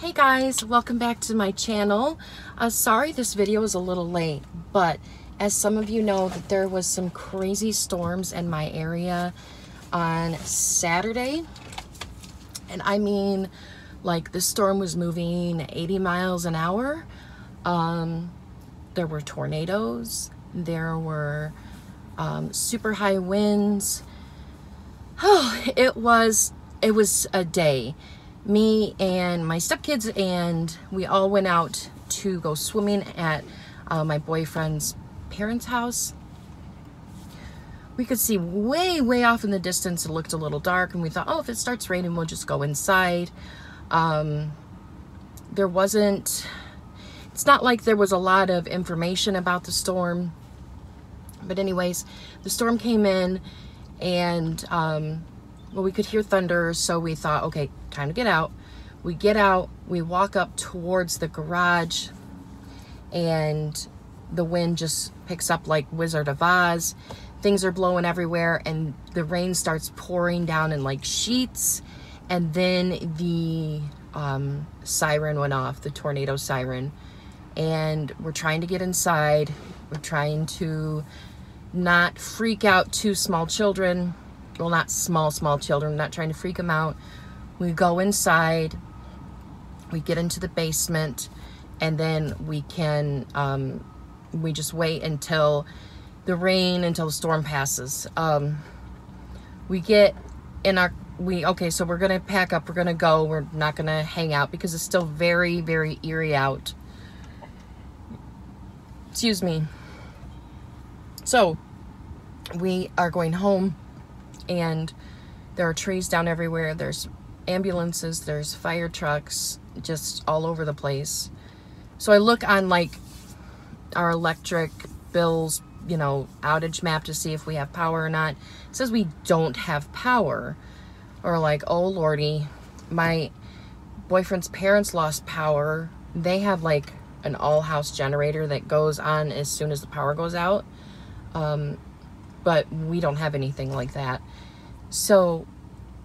Hey guys, welcome back to my channel. Uh, sorry this video is a little late, but as some of you know that there was some crazy storms in my area on Saturday. And I mean, like the storm was moving 80 miles an hour. Um, there were tornadoes. There were um, super high winds. Oh, it was, it was a day me and my stepkids and we all went out to go swimming at uh, my boyfriend's parents' house. We could see way, way off in the distance. It looked a little dark and we thought, oh, if it starts raining, we'll just go inside. Um, there wasn't, it's not like there was a lot of information about the storm. But anyways, the storm came in and um, well, we could hear thunder, so we thought, okay, time to get out. We get out, we walk up towards the garage, and the wind just picks up like Wizard of Oz. Things are blowing everywhere, and the rain starts pouring down in like sheets. And then the um, siren went off, the tornado siren. And we're trying to get inside. We're trying to not freak out two small children well, not small, small children, not trying to freak them out. We go inside, we get into the basement, and then we can, um, we just wait until the rain, until the storm passes. Um, we get in our, we, okay, so we're going to pack up, we're going to go, we're not going to hang out because it's still very, very eerie out. Excuse me. So, we are going home and there are trees down everywhere. There's ambulances, there's fire trucks just all over the place. So I look on like our electric bills, you know, outage map to see if we have power or not. It says we don't have power. Or like, oh lordy, my boyfriend's parents lost power. They have like an all house generator that goes on as soon as the power goes out. Um, but we don't have anything like that. So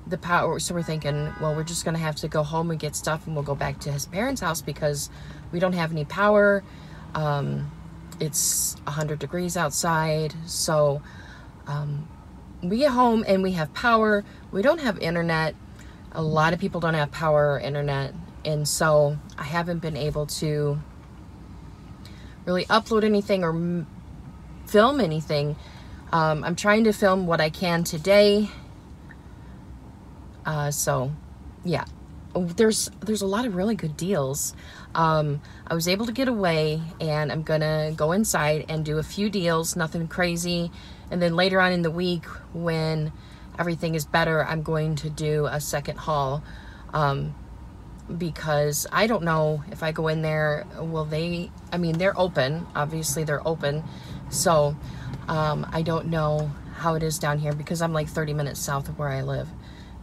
the power, so we're thinking, well, we're just going to have to go home and get stuff and we'll go back to his parents' house because we don't have any power. Um, it's 100 degrees outside. So um, we get home and we have power. We don't have internet. A lot of people don't have power or internet. And so I haven't been able to really upload anything or film anything um, I'm trying to film what I can today. Uh, so, yeah, there's there's a lot of really good deals. Um, I was able to get away, and I'm gonna go inside and do a few deals, nothing crazy. And then later on in the week, when everything is better, I'm going to do a second haul. Um, because I don't know if I go in there, will they, I mean, they're open, obviously they're open. So um, I don't know how it is down here because I'm like 30 minutes south of where I live.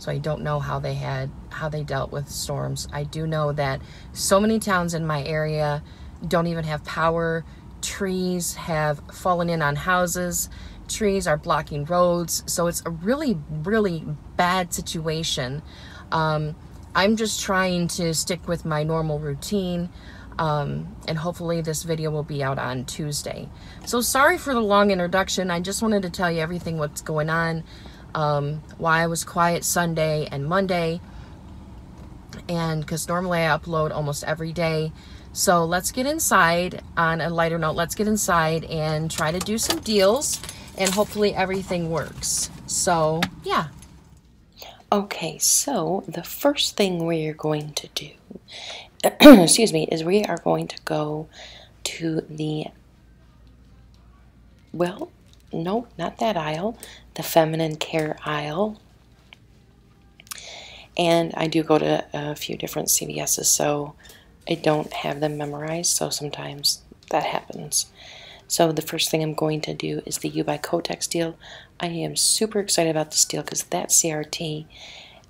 So I don't know how they had, how they dealt with storms. I do know that so many towns in my area don't even have power. Trees have fallen in on houses. Trees are blocking roads. So it's a really, really bad situation. Um, I'm just trying to stick with my normal routine. Um, and hopefully this video will be out on Tuesday. So sorry for the long introduction. I just wanted to tell you everything what's going on, um, why I was quiet Sunday and Monday, and because normally I upload almost every day. So let's get inside on a lighter note. Let's get inside and try to do some deals and hopefully everything works. So yeah. Okay, so the first thing we're going to do excuse me, is we are going to go to the, well, no, not that aisle, the feminine care aisle. And I do go to a few different CVS's, so I don't have them memorized, so sometimes that happens. So the first thing I'm going to do is the U by Kotex deal. I am super excited about this deal because that CRT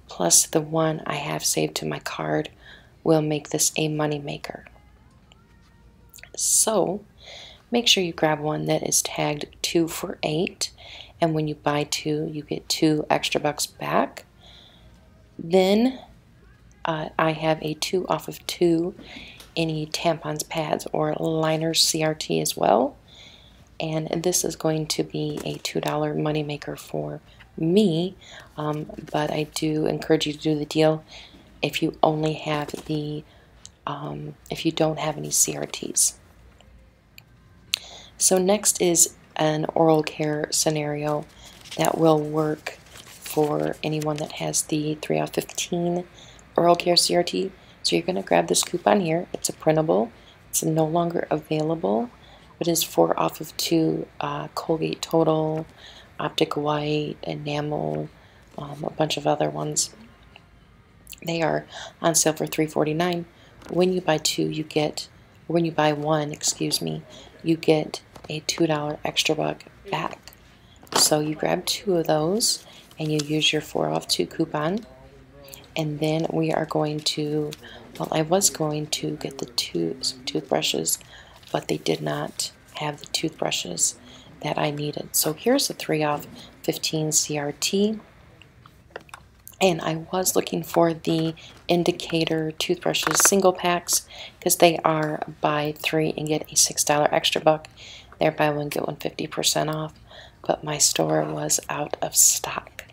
plus the one I have saved to my card will make this a money maker. So make sure you grab one that is tagged 2 for 8 and when you buy two you get two extra bucks back. Then uh, I have a 2 off of 2 any tampons, pads, or liners CRT as well. And this is going to be a $2 moneymaker for me, um, but I do encourage you to do the deal if you only have the, um, if you don't have any CRTs. So next is an oral care scenario that will work for anyone that has the 3 out of 15 oral care CRT. So you're going to grab this coupon here. It's a printable. It's no longer available. But it is 4 off of 2 uh, Colgate Total, Optic White, Enamel, um, a bunch of other ones. They are on sale for $3.49. When you buy two, you get, when you buy one, excuse me, you get a $2 extra buck back. So you grab two of those and you use your 4 off 2 coupon. And then we are going to, well, I was going to get the two some toothbrushes, but they did not have the toothbrushes that I needed. So here's the 3 off 15 CRT. And I was looking for the indicator toothbrushes single packs because they are buy three and get a $6 extra buck. They're buy one, get one 50% off. But my store was out of stock.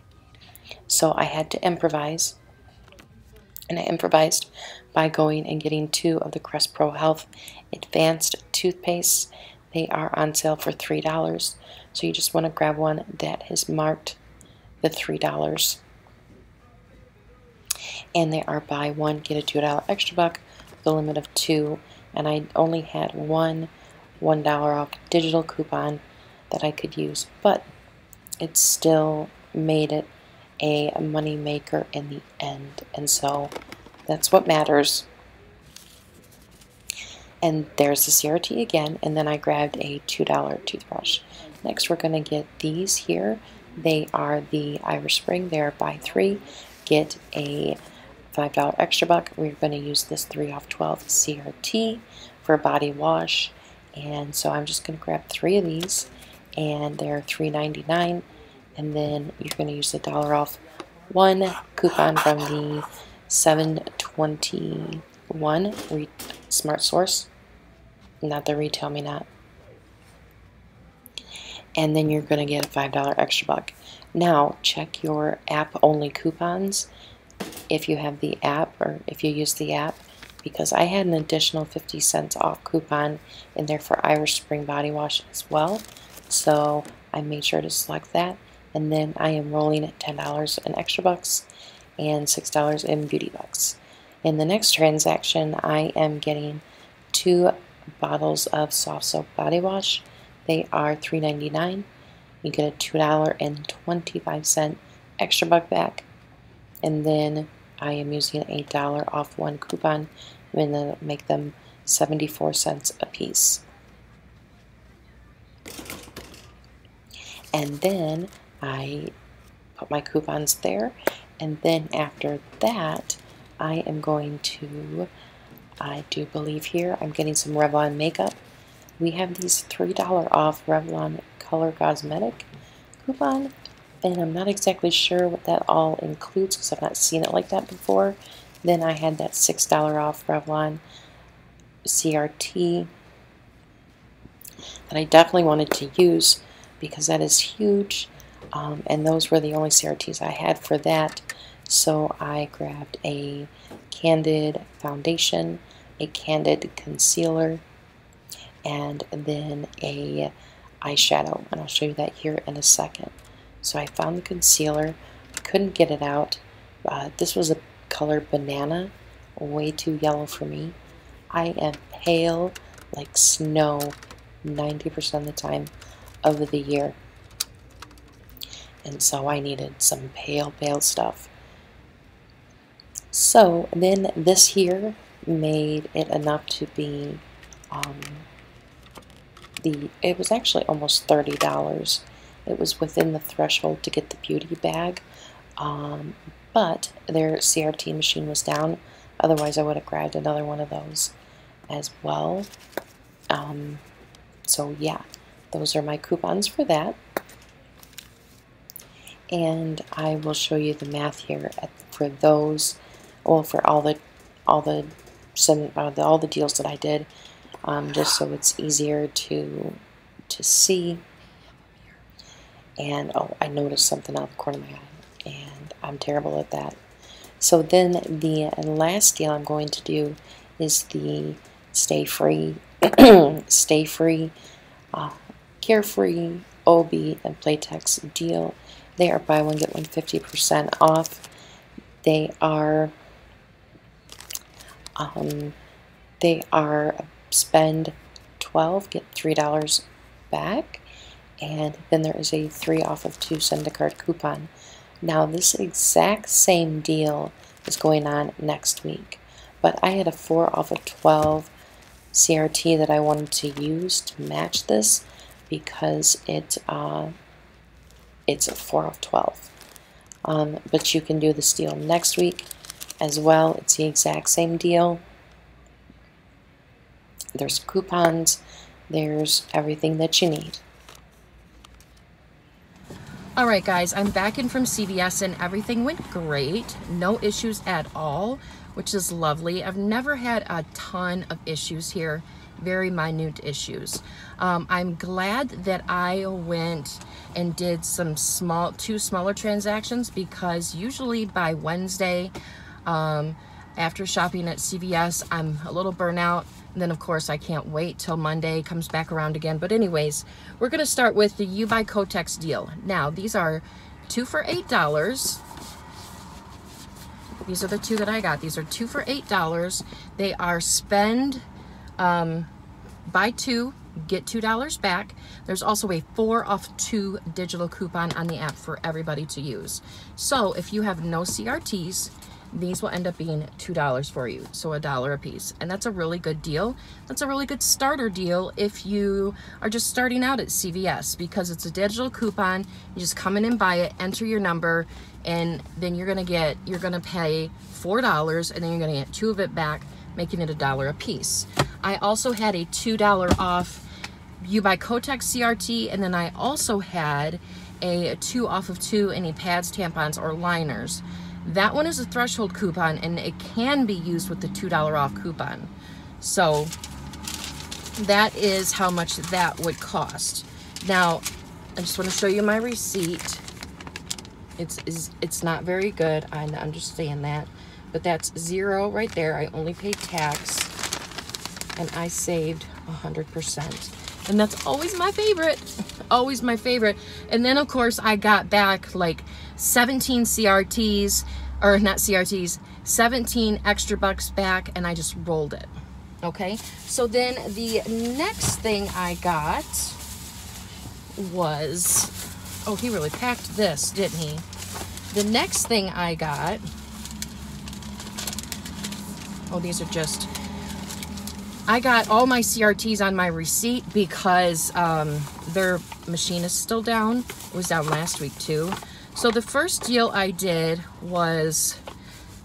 So I had to improvise. And I improvised by going and getting two of the Crest Pro Health Advanced Toothpaste. They are on sale for $3. So you just want to grab one that has marked the $3. And they are buy one, get a $2 extra buck, the limit of two. And I only had one $1 off digital coupon that I could use. But it still made it a money maker in the end. And so that's what matters. And there's the CRT again, and then I grabbed a $2 toothbrush. Next, we're going to get these here. They are the Irish Spring. They're buy three, get a $5 extra buck. We're going to use this 3 off 12 CRT for body wash. And so I'm just going to grab three of these, and they're $3.99 and then you're going to use the dollar off one coupon from the 721 Smart Source, not the Retail Me Not. And then you're going to get a $5 extra buck. Now, check your app only coupons if you have the app or if you use the app because I had an additional 50 cents off coupon in there for Irish Spring Body Wash as well. So I made sure to select that and then I am rolling at $10 in extra bucks and $6 in beauty bucks. In the next transaction, I am getting two bottles of soft soap body wash. They are $3.99. You get a $2.25 extra buck back. And then I am using a dollar off one coupon. I'm going to make them 74 cents a piece. And then I put my coupons there and then after that I am going to I do believe here I'm getting some Revlon makeup we have these $3 off Revlon color cosmetic coupon and I'm not exactly sure what that all includes because I've not seen it like that before then I had that $6 off Revlon CRT that I definitely wanted to use because that is huge um, and those were the only CRTs I had for that. So I grabbed a Candid foundation, a Candid concealer, and then a eyeshadow. And I'll show you that here in a second. So I found the concealer, couldn't get it out. Uh, this was a color banana, way too yellow for me. I am pale like snow 90% of the time of the year and so I needed some pale, pale stuff. So then this here made it enough to be um, the, it was actually almost $30. It was within the threshold to get the beauty bag, um, but their CRT machine was down. Otherwise, I would have grabbed another one of those as well. Um, so yeah, those are my coupons for that and I will show you the math here at, for those well, for all the all the some uh, the, all the deals that I did, um, just so it's easier to to see. And oh, I noticed something out of the corner of my eye, and I'm terrible at that. So then the last deal I'm going to do is the Stay Free, Stay Free, uh, Carefree, OB, and Playtex deal. They are buy one get one 50% off. They are um, they are spend 12 get $3 back and then there is a 3 off of 2 send a card coupon. Now this exact same deal is going on next week but I had a 4 off of 12 CRT that I wanted to use to match this because it uh, it's a 4 of 12. Um, but you can do this deal next week as well. It's the exact same deal. There's coupons. There's everything that you need. All right, guys, I'm back in from CVS and everything went great. No issues at all, which is lovely. I've never had a ton of issues here, very minute issues. Um, I'm glad that I went and did some small, two smaller transactions because usually by Wednesday, um, after shopping at CVS, I'm a little burnout. And then, of course, I can't wait till Monday comes back around again. But anyways, we're going to start with the U by Kotex deal. Now, these are two for $8. These are the two that I got. These are two for $8. They are spend, um, buy two, get $2 back. There's also a four off two digital coupon on the app for everybody to use. So if you have no CRTs, these will end up being $2 for you, so a dollar a piece. And that's a really good deal. That's a really good starter deal if you are just starting out at CVS because it's a digital coupon. You just come in and buy it, enter your number, and then you're gonna get, you're gonna pay $4 and then you're gonna get two of it back, making it a dollar a piece. I also had a $2 off U by Kotex CRT, and then I also had a two off of two any pads, tampons, or liners. That one is a threshold coupon and it can be used with the $2 off coupon. So that is how much that would cost. Now, I just want to show you my receipt. It's, it's, it's not very good, I understand that. But that's zero right there. I only paid tax and I saved 100%. And that's always my favorite. always my favorite. And then, of course, I got back like 17 CRTs, or not CRTs, 17 extra bucks back, and I just rolled it. Okay, so then the next thing I got was, oh, he really packed this, didn't he? The next thing I got, oh, these are just, I got all my CRTs on my receipt because um, their machine is still down. It was down last week too. So the first deal I did was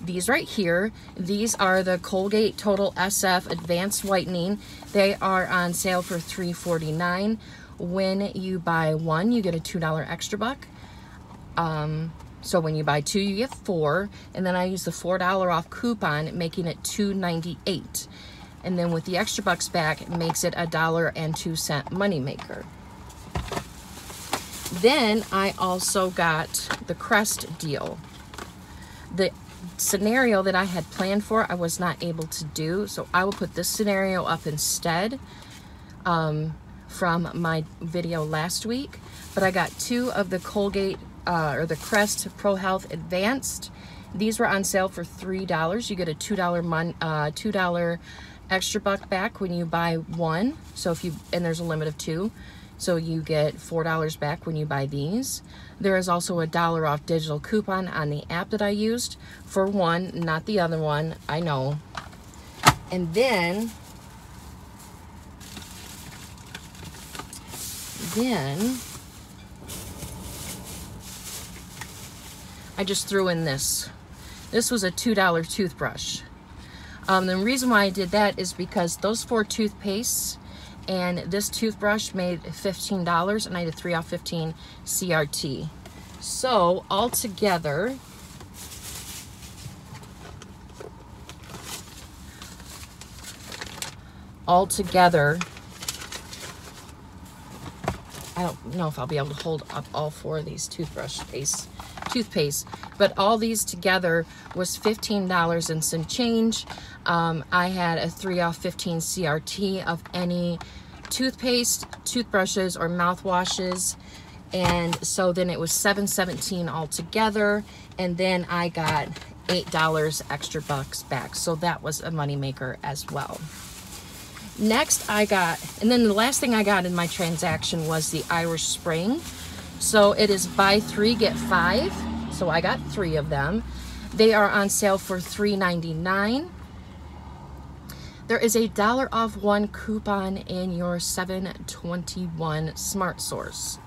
these right here. These are the Colgate Total SF Advanced Whitening. They are on sale for $3.49. When you buy one, you get a $2 extra buck. Um, so when you buy two, you get four. And then I use the $4 off coupon, making it $2.98. And then with the extra bucks back, it makes it a dollar and two cent moneymaker. Then I also got the Crest deal. The scenario that I had planned for, I was not able to do. So I will put this scenario up instead um, from my video last week. But I got two of the Colgate uh, or the Crest Pro Health Advanced. These were on sale for $3. You get a $2 mon uh, $2 extra buck back when you buy one. So if you, and there's a limit of two. So you get $4 back when you buy these. There is also a dollar off digital coupon on the app that I used for one, not the other one, I know. And then, then, I just threw in this. This was a $2 toothbrush. Um, the reason why I did that is because those four toothpastes and this toothbrush made $15 and I did three off 15 CRT. So altogether, altogether, I don't know if I'll be able to hold up all four of these toothbrush paste, toothpaste, but all these together was $15 and some change. Um, I had a 3 off 15 CRT of any toothpaste, toothbrushes, or mouthwashes. And so then it was 717 altogether. And then I got $8 extra bucks back. So that was a moneymaker as well. Next, I got, and then the last thing I got in my transaction was the Irish Spring. So it is buy three, get five. So I got three of them. They are on sale for $3.99. There is a dollar off one coupon in your 721 Smart Source.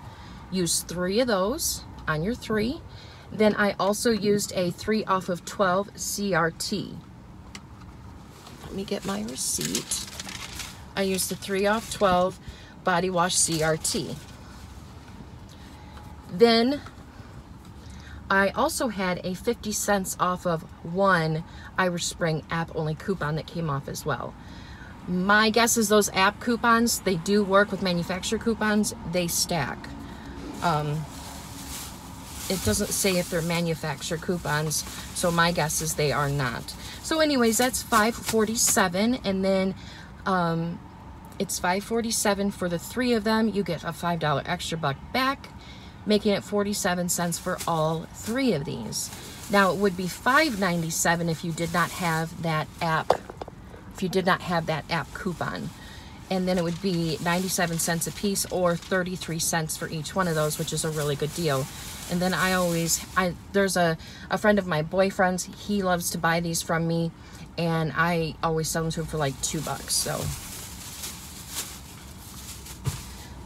Use three of those on your three. Then I also used a three off of 12 CRT. Let me get my receipt. I used the 3 off 12 body wash CRT. Then I also had a 50 cents off of one Irish Spring app only coupon that came off as well. My guess is those app coupons, they do work with manufacturer coupons, they stack. Um, it doesn't say if they're manufacturer coupons, so my guess is they are not. So anyways, that's 547 and then um, it's 547 for the three of them. You get a $5 extra buck back, making it 47 cents for all three of these. Now it would be 597 if you did not have that app, if you did not have that app coupon. And then it would be 97 cents a piece or 33 cents for each one of those, which is a really good deal. And then I always, I there's a, a friend of my boyfriend's, he loves to buy these from me and I always sell them to him for like two bucks. So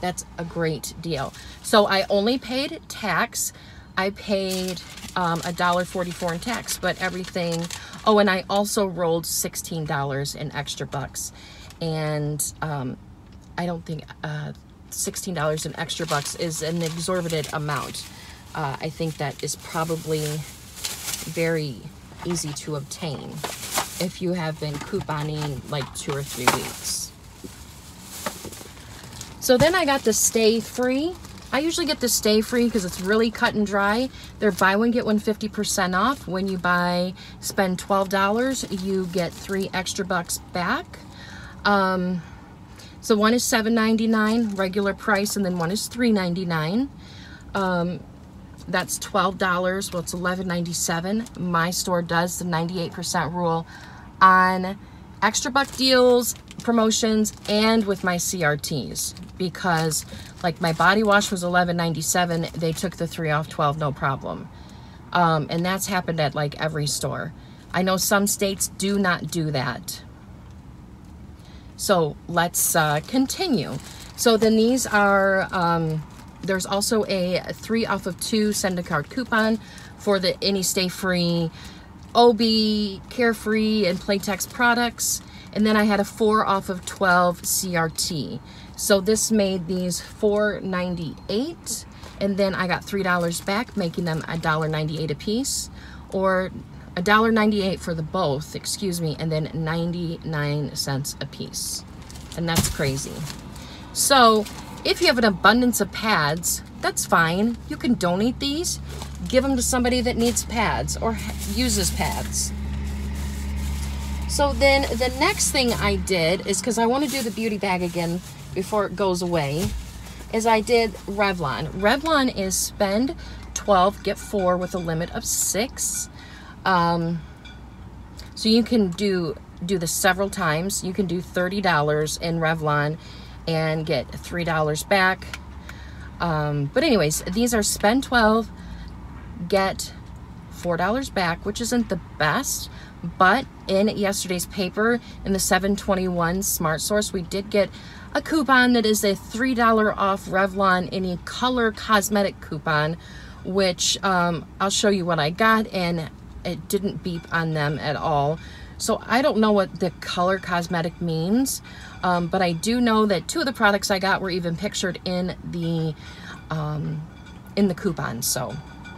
that's a great deal. So I only paid tax. I paid um, a dollar forty-four in tax, but everything. Oh, and I also rolled sixteen dollars in extra bucks, and um, I don't think uh, sixteen dollars in extra bucks is an exorbitant amount. Uh, I think that is probably very easy to obtain if you have been couponing like two or three weeks. So then I got the Stay Free. I usually get the Stay Free because it's really cut and dry. They're buy one, get one 50% off. When you buy, spend $12, you get three extra bucks back. Um, so one is $7.99 regular price, and then one is $3.99. Um, that's $12. Well, it's $11.97. My store does the 98% rule on extra buck deals, promotions, and with my CRTs because like my body wash was 11.97 they took the 3 off 12 no problem. Um, and that's happened at like every store. I know some states do not do that. So let's uh, continue. So then these are um, there's also a 3 off of 2 send a card coupon for the any stay free OB, Carefree, and Playtex products. And then I had a 4 off of 12 CRT. So this made these $4.98. And then I got $3 back, making them $1.98 a piece. Or $1.98 for the both, excuse me, and then 99 cents a piece. And that's crazy. So if you have an abundance of pads, that's fine. You can donate these, give them to somebody that needs pads or uses pads. So then the next thing I did is because I want to do the beauty bag again before it goes away, is I did Revlon. Revlon is spend 12, get four with a limit of six. Um, so you can do do this several times. You can do $30 in Revlon and get $3 back. Um, but anyways, these are spend 12, get $4 back, which isn't the best, but in yesterday's paper, in the 721 Smart Source, we did get a coupon that is a $3 off Revlon any color cosmetic coupon, which um, I'll show you what I got, and it didn't beep on them at all. So I don't know what the color cosmetic means, um, but I do know that two of the products I got were even pictured in the um, in the coupon. So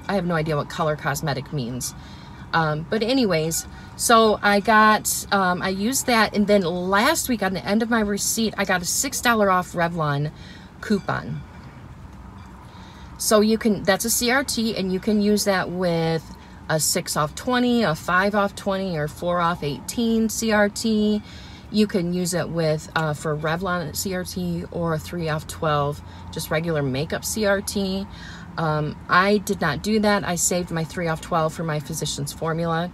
I have no idea what color cosmetic means. Um, but anyways, so I got, um, I used that. And then last week on the end of my receipt, I got a $6 off Revlon coupon. So you can, that's a CRT and you can use that with a 6 off 20, a 5 off 20, or 4 off 18 CRT. You can use it with uh, for Revlon CRT or a 3 off 12, just regular makeup CRT. Um, I did not do that. I saved my 3 off 12 for my physician's formula.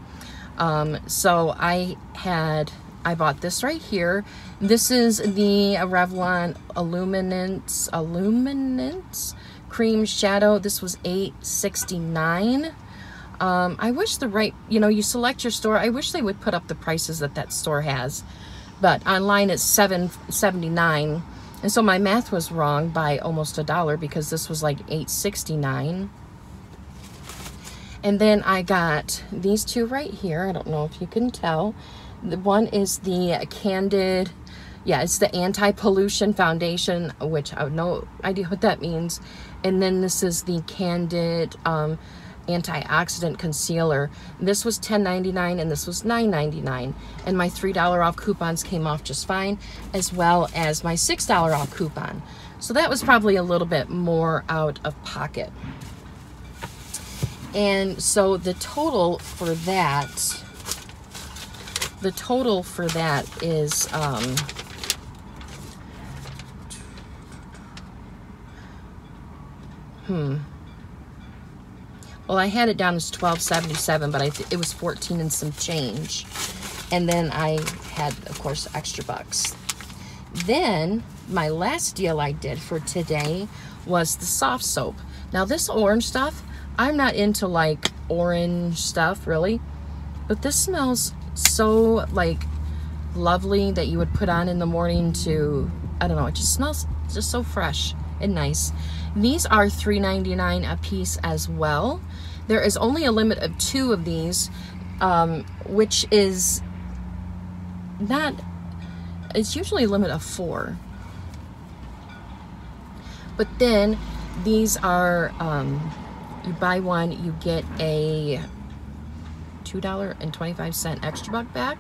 Um, so I had, I bought this right here. This is the Revlon Illuminance, Illuminance Cream Shadow. This was 869 um, I wish the right, you know, you select your store. I wish they would put up the prices that that store has. But online it's 7.79, and so my math was wrong by almost a dollar because this was like 8.69. And then I got these two right here. I don't know if you can tell. The one is the Candid, yeah, it's the anti-pollution foundation, which I have no idea what that means. And then this is the Candid um, antioxidant concealer. This was $10.99 and this was $9.99. And my $3 off coupons came off just fine, as well as my $6 off coupon. So that was probably a little bit more out of pocket. And so the total for that, the total for that is, um, hmm, well, I had it down as 12.77, but I it was 14 and some change. And then I had, of course, extra bucks. Then my last deal I did for today was the soft soap. Now this orange stuff, I'm not into like orange stuff really, but this smells so like lovely that you would put on in the morning to, I don't know, it just smells just so fresh and nice. These are $3.99 a piece as well. There is only a limit of two of these, um, which is not, it's usually a limit of four. But then these are, um, you buy one, you get a $2.25 extra buck back.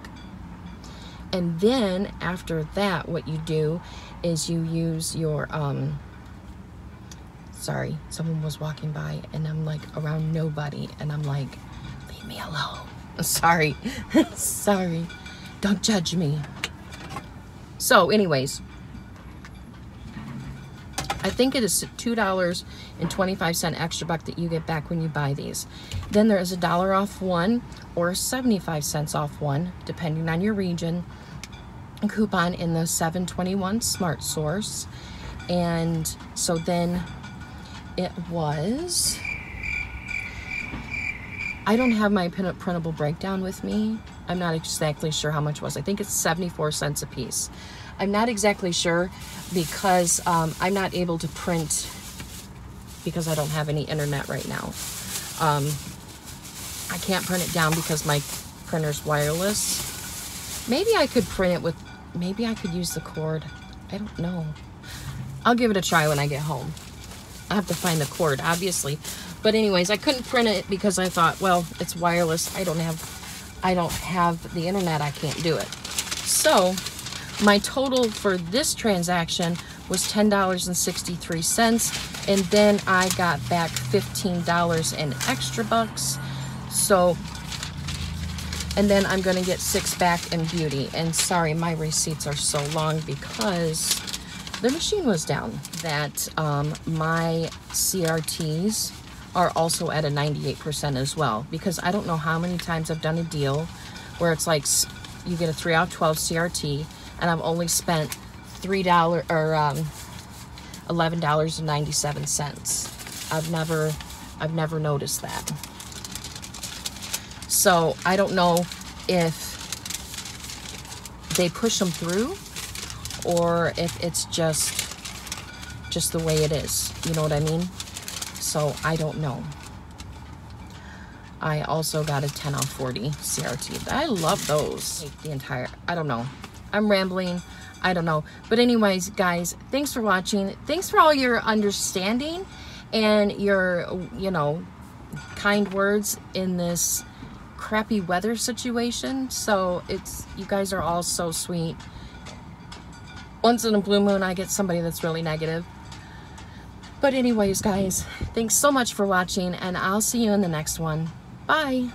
And then after that, what you do is you use your, um, sorry, someone was walking by and I'm like around nobody and I'm like, leave me alone. Sorry, sorry, don't judge me. So anyways, I think it is $2.25 extra buck that you get back when you buy these. Then there is a dollar off one or 75 cents off one, depending on your region. A coupon in the 721 Smart Source. And so then it was, I don't have my printable breakdown with me. I'm not exactly sure how much was. I think it's 74 cents a piece. I'm not exactly sure because um, I'm not able to print because I don't have any internet right now. Um, I can't print it down because my printer's wireless. Maybe I could print it with, maybe I could use the cord. I don't know. I'll give it a try when I get home. I have to find the cord, obviously. But anyways, I couldn't print it because I thought, well, it's wireless. I don't have, I don't have the internet. I can't do it. So my total for this transaction was $10.63. And then I got back $15 in extra bucks. So, and then I'm going to get six back in beauty. And sorry, my receipts are so long because the machine was down. That um, my CRTs are also at a 98% as well because I don't know how many times I've done a deal where it's like you get a 3 out of 12 CRT and I've only spent $3 or um, $11.97. I've never I've never noticed that. So I don't know if they push them through or if it's just just the way it is. You know what I mean? So I don't know. I also got a 10 off 40 CRT. I love those. The entire, I don't know. I'm rambling. I don't know. But anyways, guys, thanks for watching. Thanks for all your understanding and your, you know, kind words in this crappy weather situation. So it's, you guys are all so sweet. Once in a blue moon, I get somebody that's really negative. But anyways, guys, thanks so much for watching and I'll see you in the next one. Bye.